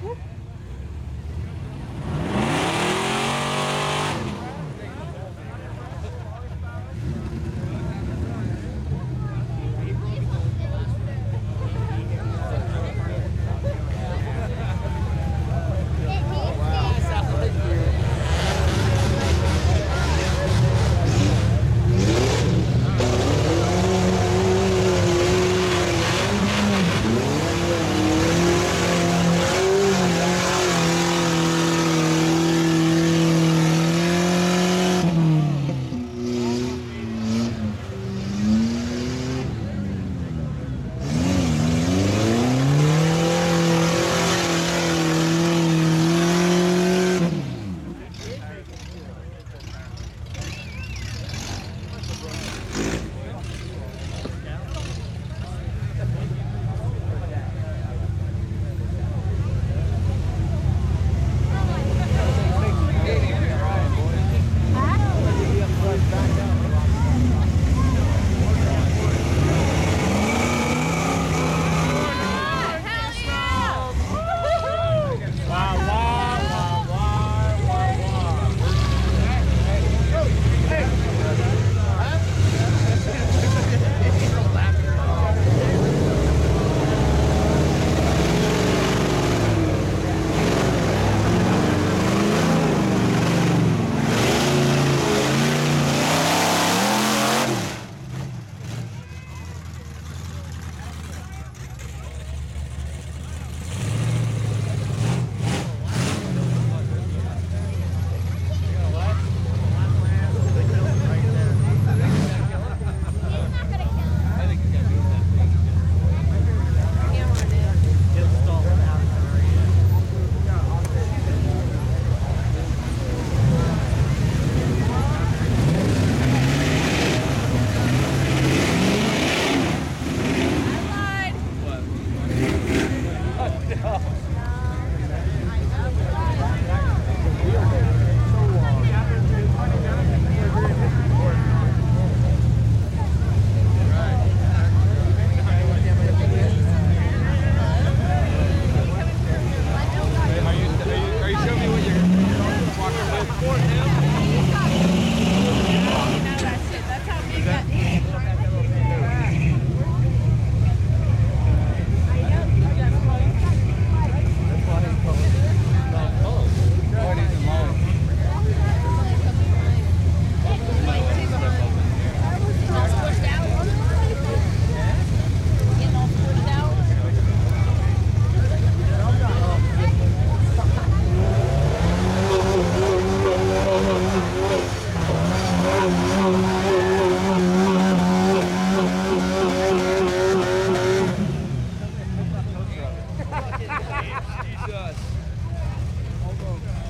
Whoop.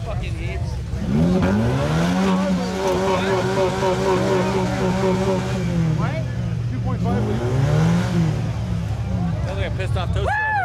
Fucking heaps. What? 2.5 Sounds like a pissed off toaster.